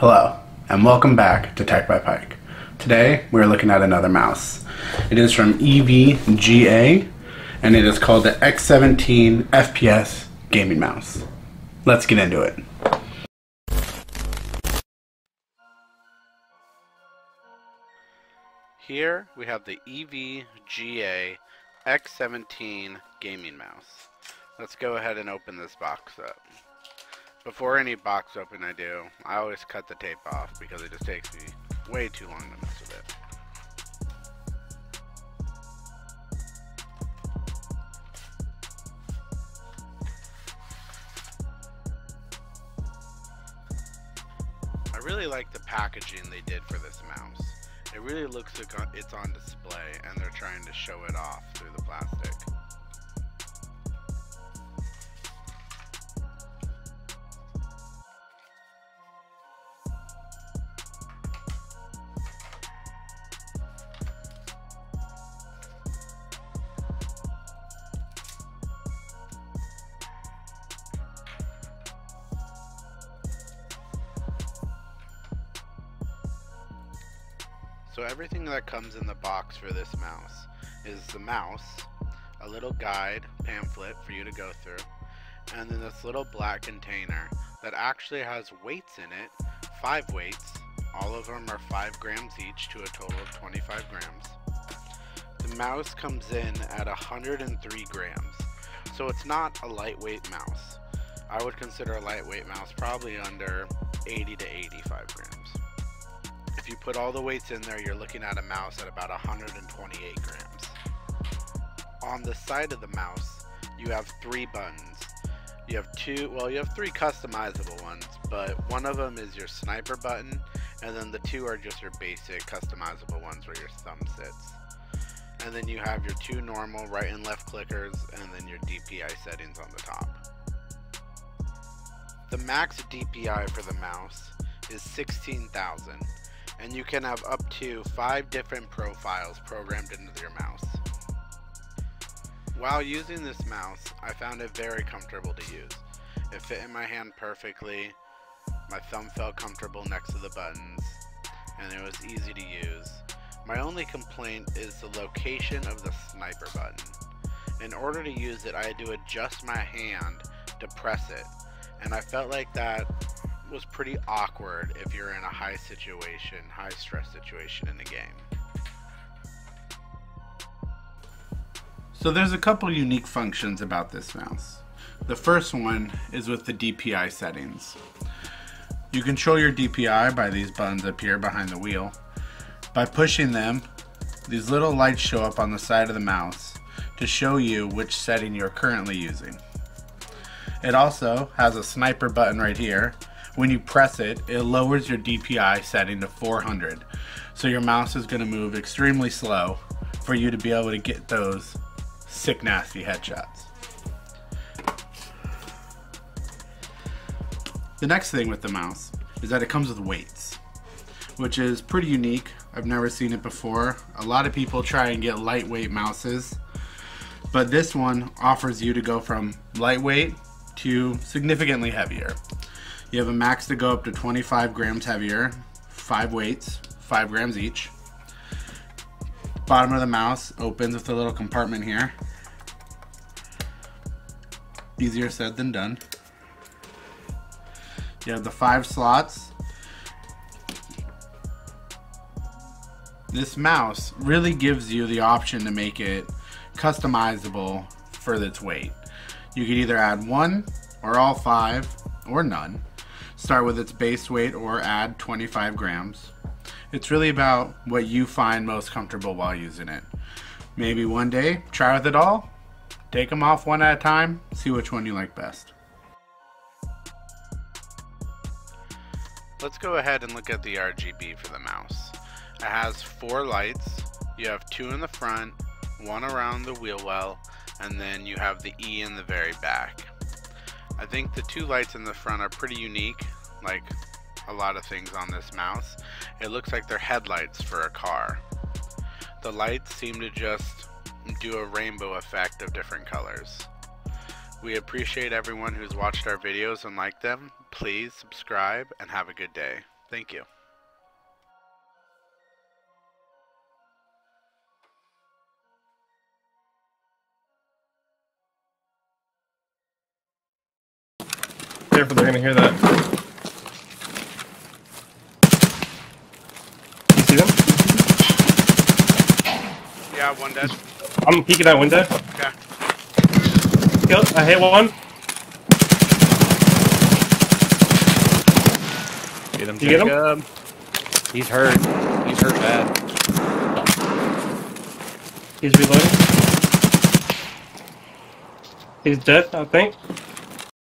Hello, and welcome back to Tech by Pike. Today, we're looking at another mouse. It is from EVGA, and it is called the X17 FPS Gaming Mouse. Let's get into it. Here we have the EVGA X17 Gaming Mouse. Let's go ahead and open this box up. Before any box open I do, I always cut the tape off because it just takes me way too long to mess with it. I really like the packaging they did for this mouse. It really looks like it's on display and they're trying to show it off through the plastic. So everything that comes in the box for this mouse is the mouse, a little guide pamphlet for you to go through, and then this little black container that actually has weights in it, five weights. All of them are five grams each to a total of 25 grams. The mouse comes in at 103 grams, so it's not a lightweight mouse. I would consider a lightweight mouse probably under 80 to 85 grams you put all the weights in there, you're looking at a mouse at about 128 grams. On the side of the mouse, you have three buttons. You have two, well, you have three customizable ones, but one of them is your sniper button, and then the two are just your basic customizable ones where your thumb sits. And then you have your two normal right and left clickers, and then your DPI settings on the top. The max DPI for the mouse is 16,000 and you can have up to five different profiles programmed into your mouse. While using this mouse, I found it very comfortable to use. It fit in my hand perfectly, my thumb felt comfortable next to the buttons, and it was easy to use. My only complaint is the location of the sniper button. In order to use it, I had to adjust my hand to press it, and I felt like that was pretty awkward if you're in a high situation, high stress situation in the game. So there's a couple unique functions about this mouse. The first one is with the DPI settings. You control your DPI by these buttons up here behind the wheel. By pushing them, these little lights show up on the side of the mouse to show you which setting you're currently using. It also has a sniper button right here when you press it, it lowers your DPI setting to 400. So your mouse is going to move extremely slow for you to be able to get those sick nasty headshots. The next thing with the mouse is that it comes with weights, which is pretty unique. I've never seen it before. A lot of people try and get lightweight mouses, but this one offers you to go from lightweight to significantly heavier. You have a max to go up to 25 grams heavier, five weights, five grams each. Bottom of the mouse opens with a little compartment here. Easier said than done. You have the five slots. This mouse really gives you the option to make it customizable for its weight. You could either add one or all five or none start with its base weight or add 25 grams. It's really about what you find most comfortable while using it. Maybe one day, try with it all, take them off one at a time, see which one you like best. Let's go ahead and look at the RGB for the mouse. It has four lights. You have two in the front, one around the wheel well, and then you have the E in the very back. I think the two lights in the front are pretty unique, like a lot of things on this mouse. It looks like they're headlights for a car. The lights seem to just do a rainbow effect of different colors. We appreciate everyone who's watched our videos and liked them. Please subscribe and have a good day. Thank you. Careful, they're gonna hear that. You see them? Yeah, one dead. I'm peeking that window. Okay. Kill. I hit one. Get him, You get him? Jacob. He's hurt. He's hurt bad. He's reloading. He's dead, I think.